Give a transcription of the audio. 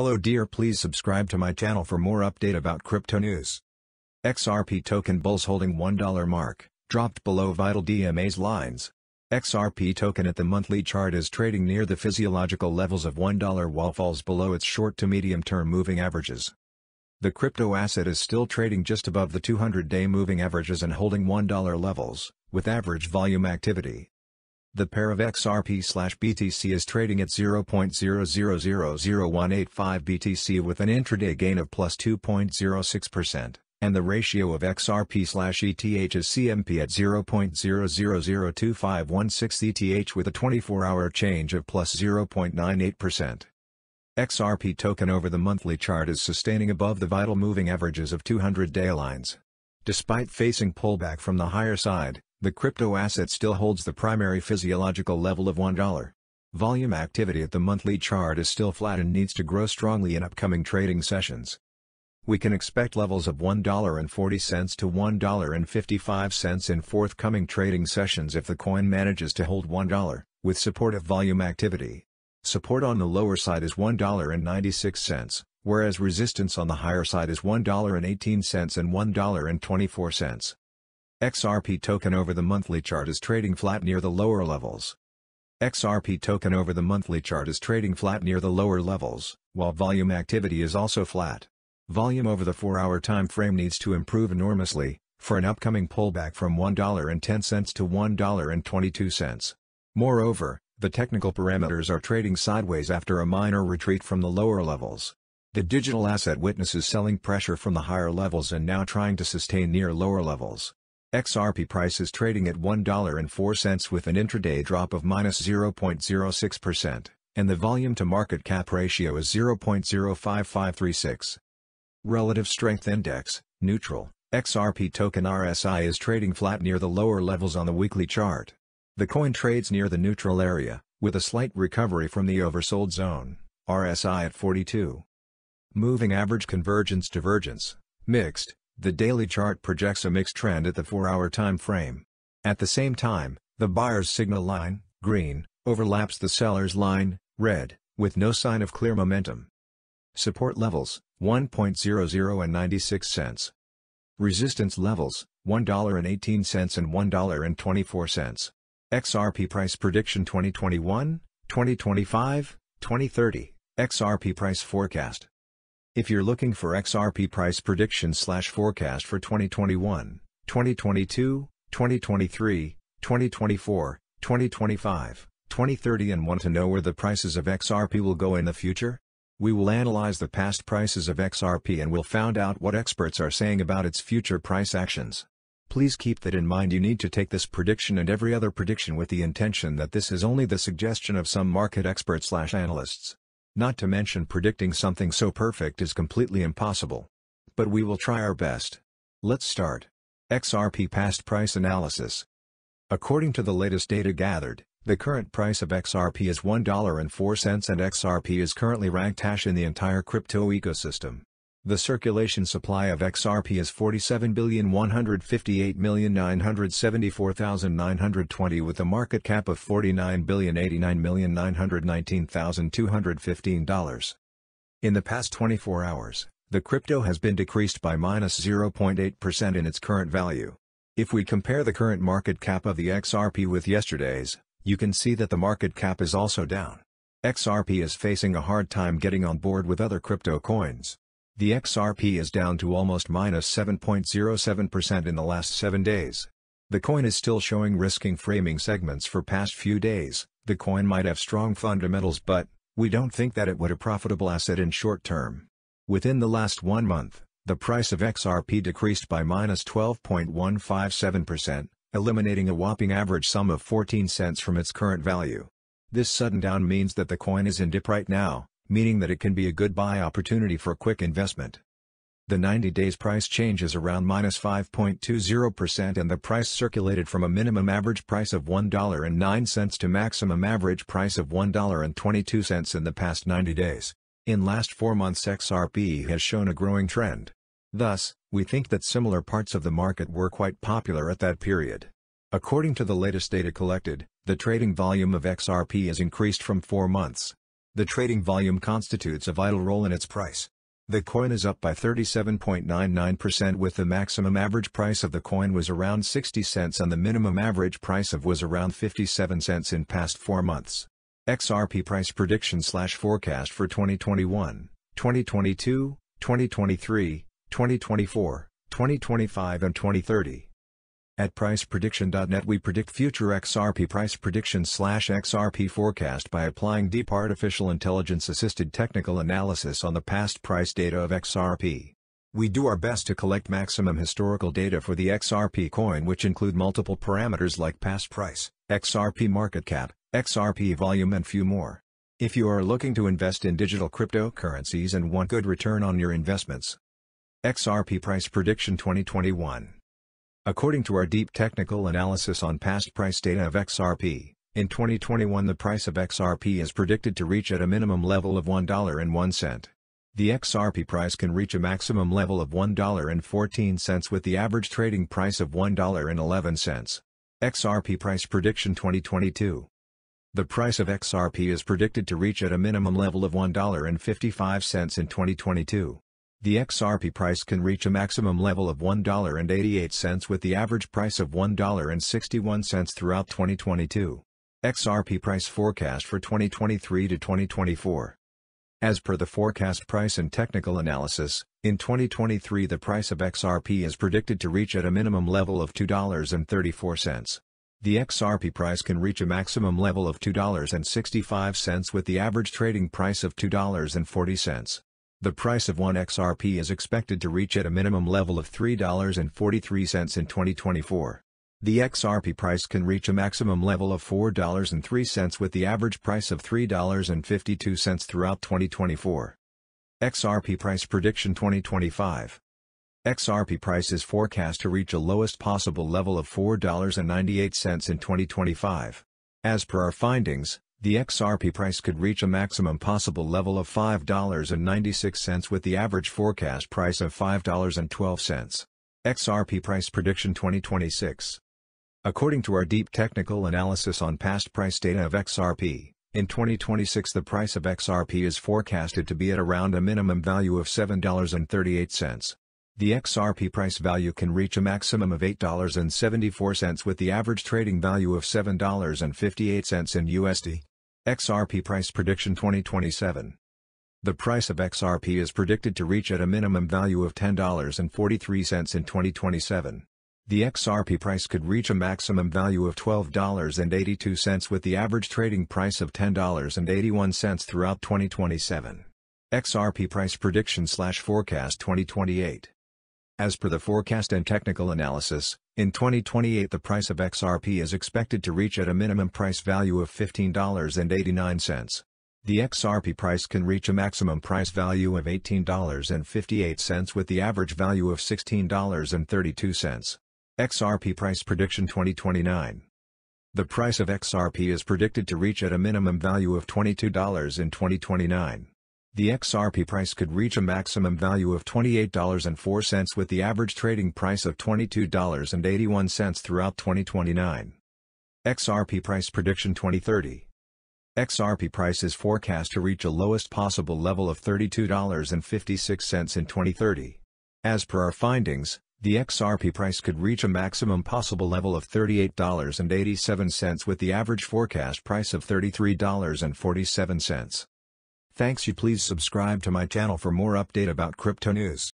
Hello dear please subscribe to my channel for more update about crypto news. XRP token bulls holding $1 mark, dropped below vital DMA's lines. XRP token at the monthly chart is trading near the physiological levels of $1 while falls below its short to medium term moving averages. The crypto asset is still trading just above the 200-day moving averages and holding $1 levels, with average volume activity. The pair of XRP/BTC is trading at 0.000185 BTC with an intraday gain of plus 2.06%, and the ratio of XRP/ETH is CMP at 0.00025116 ETH with a 24-hour change of plus 0.98%. XRP token over the monthly chart is sustaining above the vital moving averages of 200-day lines. Despite facing pullback from the higher side, the crypto asset still holds the primary physiological level of $1. Volume activity at the monthly chart is still flat and needs to grow strongly in upcoming trading sessions. We can expect levels of $1.40 to $1.55 in forthcoming trading sessions if the coin manages to hold $1, with supportive volume activity. Support on the lower side is $1.96, whereas resistance on the higher side is $1.18 and $1.24. XRP token over the monthly chart is trading flat near the lower levels. XRP token over the monthly chart is trading flat near the lower levels, while volume activity is also flat. Volume over the 4-hour time frame needs to improve enormously, for an upcoming pullback from $1.10 to $1.22. Moreover, the technical parameters are trading sideways after a minor retreat from the lower levels. The digital asset witnesses selling pressure from the higher levels and now trying to sustain near lower levels. XRP price is trading at $1.04 with an intraday drop of minus 0.06%, and the volume to market cap ratio is 0.05536. Relative Strength Index, neutral, XRP token RSI is trading flat near the lower levels on the weekly chart. The coin trades near the neutral area, with a slight recovery from the oversold zone, RSI at 42. Moving Average Convergence Divergence, mixed, the daily chart projects a mixed trend at the 4-hour time frame. At the same time, the buyer's signal line, green, overlaps the seller's line, red, with no sign of clear momentum. Support levels, 1.00 and 96 cents. Resistance levels, $1.18 and $1.24. XRP price prediction 2021, 2025, 2030, XRP price forecast. If you're looking for XRP price prediction slash forecast for 2021, 2022, 2023, 2024, 2025, 2030 and want to know where the prices of XRP will go in the future? We will analyze the past prices of XRP and we'll find out what experts are saying about its future price actions. Please keep that in mind you need to take this prediction and every other prediction with the intention that this is only the suggestion of some market experts slash analysts. Not to mention predicting something so perfect is completely impossible. But we will try our best. Let's start. XRP Past Price Analysis According to the latest data gathered, the current price of XRP is $1.04 and XRP is currently ranked hash in the entire crypto ecosystem. The circulation supply of XRP is 47,158,974,920 with a market cap of $49,089,919,215. In the past 24 hours, the crypto has been decreased by minus 0.8% in its current value. If we compare the current market cap of the XRP with yesterday's, you can see that the market cap is also down. XRP is facing a hard time getting on board with other crypto coins. The XRP is down to almost minus 7.07% in the last 7 days. The coin is still showing risking framing segments for past few days, the coin might have strong fundamentals but, we don't think that it would a profitable asset in short term. Within the last one month, the price of XRP decreased by minus 12.157%, eliminating a whopping average sum of 14 cents from its current value. This sudden down means that the coin is in dip right now, meaning that it can be a good buy opportunity for quick investment. The 90 days price change is around minus 5.20% and the price circulated from a minimum average price of $1.09 to maximum average price of $1.22 in the past 90 days. In last 4 months XRP has shown a growing trend. Thus, we think that similar parts of the market were quite popular at that period. According to the latest data collected, the trading volume of XRP has increased from 4 months. The trading volume constitutes a vital role in its price. The coin is up by 37.99% with the maximum average price of the coin was around 60 cents and the minimum average price of was around 57 cents in past 4 months. XRP price prediction slash forecast for 2021, 2022, 2023, 2024, 2025 and 2030. At priceprediction.net we predict future XRP price prediction slash XRP forecast by applying deep artificial intelligence assisted technical analysis on the past price data of XRP. We do our best to collect maximum historical data for the XRP coin which include multiple parameters like past price, XRP market cap, XRP volume and few more. If you are looking to invest in digital cryptocurrencies and want good return on your investments. XRP Price Prediction 2021 According to our deep technical analysis on past price data of XRP, in 2021 the price of XRP is predicted to reach at a minimum level of $1.01. The XRP price can reach a maximum level of $1.14 with the average trading price of $1.11. XRP Price Prediction 2022 the price of XRP is predicted to reach at a minimum level of $1.55 in 2022. The XRP price can reach a maximum level of $1.88 with the average price of $1.61 throughout 2022. XRP price forecast for 2023 to 2024. As per the forecast price and technical analysis, in 2023 the price of XRP is predicted to reach at a minimum level of $2.34. The XRP price can reach a maximum level of $2.65 with the average trading price of $2.40. The price of 1 XRP is expected to reach at a minimum level of $3.43 in 2024. The XRP price can reach a maximum level of $4.03 with the average price of $3.52 throughout 2024. XRP Price Prediction 2025 XRP price is forecast to reach a lowest possible level of $4.98 in 2025. As per our findings, the XRP price could reach a maximum possible level of $5.96 with the average forecast price of $5.12. XRP Price Prediction 2026 According to our deep technical analysis on past price data of XRP, in 2026 the price of XRP is forecasted to be at around a minimum value of $7.38. The XRP price value can reach a maximum of $8.74 with the average trading value of $7.58 in USD. XRP Price Prediction 2027 The price of XRP is predicted to reach at a minimum value of $10.43 in 2027. The XRP price could reach a maximum value of $12.82 with the average trading price of $10.81 throughout 2027. XRP Price Prediction Slash Forecast 2028 as per the forecast and technical analysis, in 2028 the price of XRP is expected to reach at a minimum price value of $15.89. The XRP price can reach a maximum price value of $18.58 with the average value of $16.32. XRP Price Prediction 2029 The price of XRP is predicted to reach at a minimum value of $22 in 2029. The XRP price could reach a maximum value of $28.04 with the average trading price of $22.81 throughout 2029. XRP Price Prediction 2030 XRP price is forecast to reach a lowest possible level of $32.56 in 2030. As per our findings, the XRP price could reach a maximum possible level of $38.87 with the average forecast price of $33.47. Thanks you please subscribe to my channel for more update about crypto news.